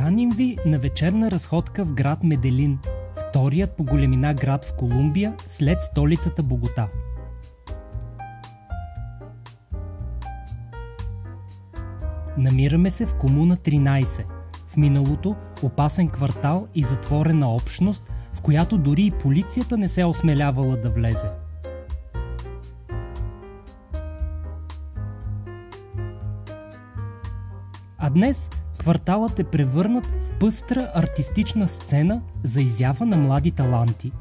Каним ви на вечерна разходка в град Меделин, вторият по големина град в Колумбия след столицата Богота. Намираме се в комуна 13, в миналото опасен квартал и затворена общност, в която дори и полицията не се осмелявала да влезе. А днес кварталът е превърнат в пъстра артистична сцена за изява на млади таланти.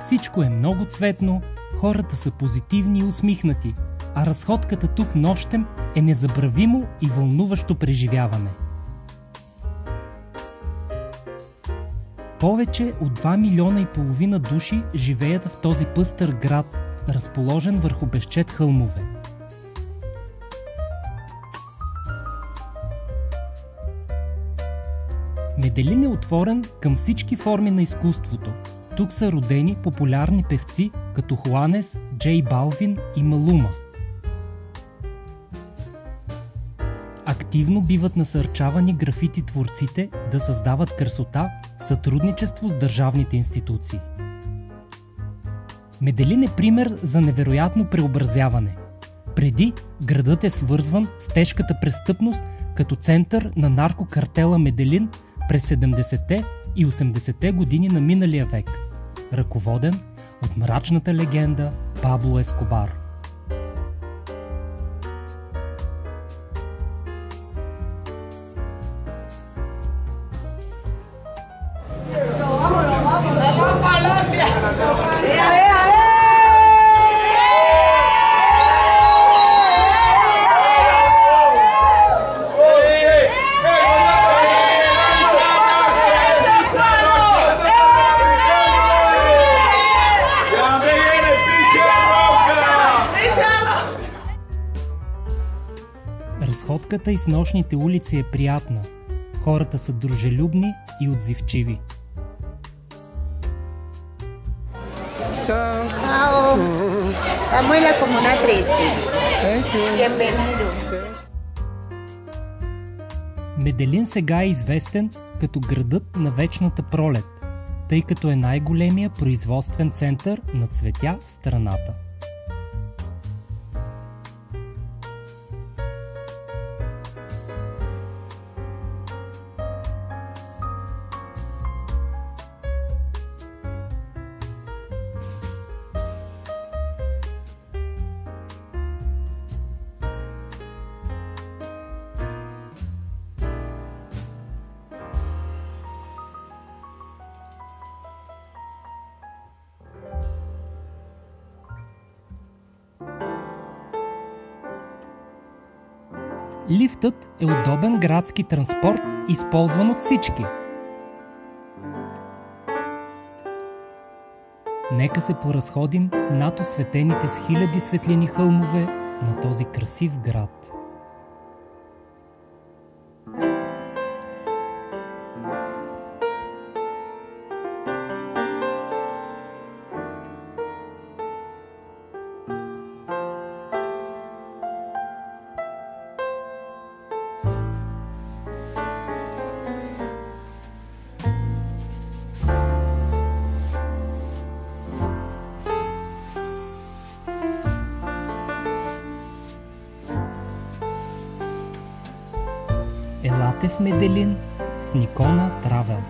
Всичко е много цветно, хората са позитивни и усмихнати, а разходката тук нощем е незабравимо и вълнуващо преживяване – Повече от 2 милиона и половина души живеят в този пъстър град, разположен върху безчет хълмове. Меделин е отворен към всички форми на изкуството. Тук са родени популярни певци като Хуанес, Джей Балвин и Малума. Активно биват насърчавани графити творците да създават красота сътрудничество с държавните институции. Меделин е пример за невероятно преобразяване. Преди градът е свързван с тежката престъпност като център на наркокартела Меделин през 70-те и 80-те години на миналия век, ръководен от мрачната легенда Пабло Ескобар – Разходката из нощните улици е приятна. Хората са дружелюбни и отзивчиви. Ciao. Ciao. Estamos en la Comuna 13. Thank you. Bienvenido. Меделин сега е известен като градът на вечната пролет, тъй като е най-големия производствен център на цветя в страната. Лифтът е удобен градски транспорт, използван от всички. Нека се поразходим над осветените с хиляди светлини хълмове на този красив град. Златев Меделин с Никона Травел.